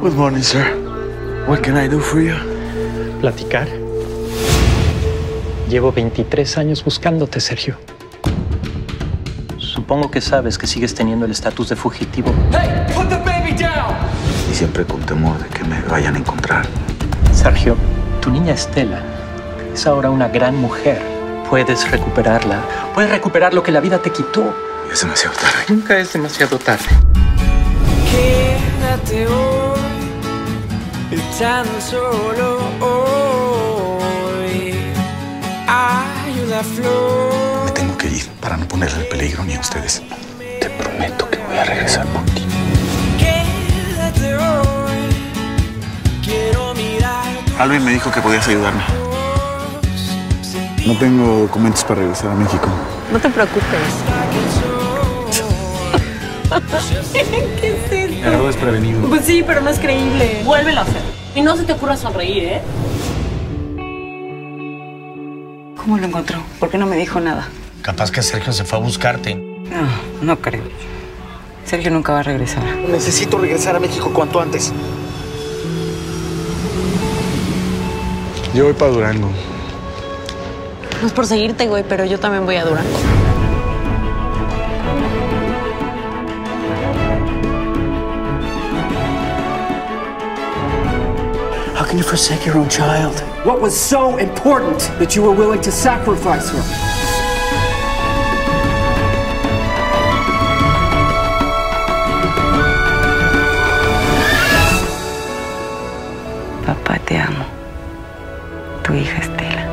Good morning, sir. What can I do for you? Platicar. Llevo 23 años buscándote, Sergio. Supongo que sabes que sigues teniendo el estatus de fugitivo. Hey, put the baby down. Y siempre con temor de que me vayan a encontrar. Sergio, tu niña Estela es ahora una gran mujer. Puedes recuperarla. Puedes recuperar lo que la vida te quitó. Es demasiado tarde. Nunca es demasiado tarde. Quédate hoy, tan solo hoy. Ayuda a flor. Me tengo que ir para no ponerle peligro ni a ustedes. Te prometo que voy a regresar por ti. Quédate hoy. Quiero mirar Alvin me dijo que podías ayudarme. No tengo documentos para regresar a México. No te preocupes. Me agarró desprevenido. Pues sí, pero no es creíble. Vuélvelo a hacer. Y no se te ocurra sonreír, ¿eh? ¿Cómo lo encontró? ¿Por qué no me dijo nada? Capaz que Sergio se fue a buscarte. No, no creo. Sergio nunca va a regresar. Necesito regresar a México cuanto antes. Yo voy para Durango. No es por seguirte, güey, pero yo también voy a Durango. Can you forsake your own child? What was so important that you were willing to sacrifice her? Papá, te amo. Tu hija está.